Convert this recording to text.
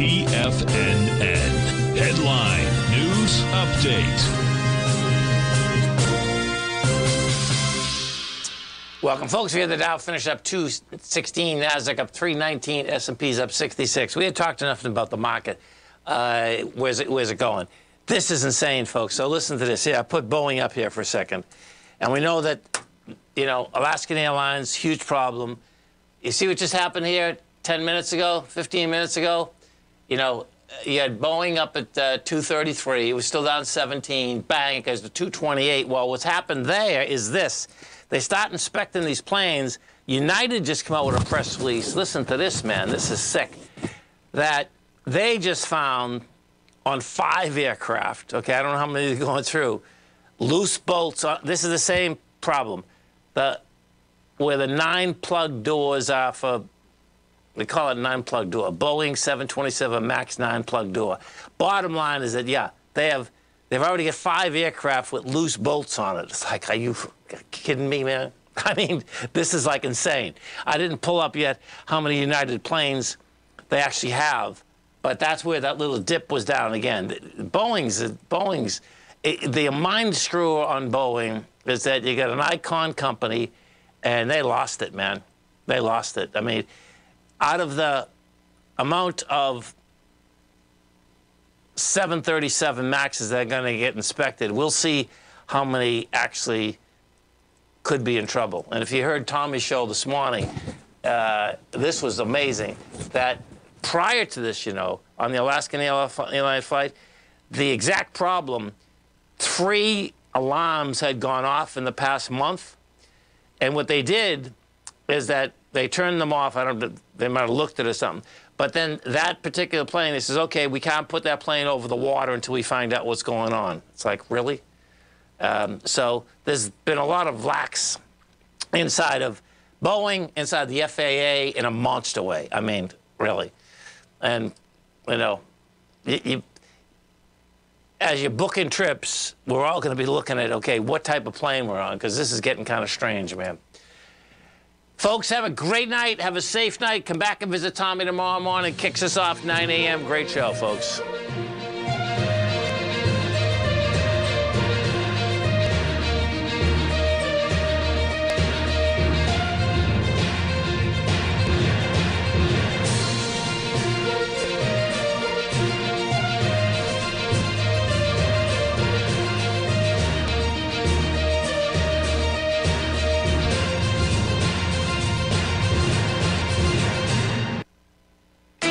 TFNN. Headline News Update. Welcome, folks. We had the Dow finish up 216, Nasdaq up 319, S&P's up 66. We had talked enough about the market. Uh, where's it? Where's it going? This is insane, folks. So listen to this. Here, I put Boeing up here for a second, and we know that, you know, Alaskan Airlines huge problem. You see what just happened here 10 minutes ago, 15 minutes ago? You know, you had Boeing up at uh, 233. It was still down 17. Bang, it goes to 228. Well, what's happened there is this. They start inspecting these planes. United just come out with a press release. Listen to this, man. This is sick. That they just found on five aircraft, okay, I don't know how many they're going through, loose bolts. On, this is the same problem. The where the nine plug doors are for they call it nine plug door. Boeing 727 Max nine plug door. Bottom line is that yeah, they have they've already got five aircraft with loose bolts on it. It's like, are you kidding me, man? I mean, this is like insane. I didn't pull up yet how many United planes they actually have, but that's where that little dip was down again. Boeing's Boeing's it, the mind screw on Boeing is that you got an icon company, and they lost it, man. They lost it. I mean, out of the amount of 737 Maxes that are going to get inspected, we'll see how many actually could be in trouble. And if you heard Tommy's show this morning, uh, this was amazing. That prior to this, you know, on the Alaskan Airlines flight, the exact problem, three alarms had gone off in the past month. And what they did is that they turned them off. I don't. They might have looked at it or something. But then that particular plane, they says, okay, we can't put that plane over the water until we find out what's going on. It's like, really? Um, so there's been a lot of lax inside of Boeing, inside the FAA in a monster way. I mean, really. And, you know, you, you, as you're booking trips, we're all going to be looking at, okay, what type of plane we're on, because this is getting kind of strange, man. Folks, have a great night. Have a safe night. Come back and visit Tommy tomorrow morning. Kicks us off 9 a.m. Great show, folks.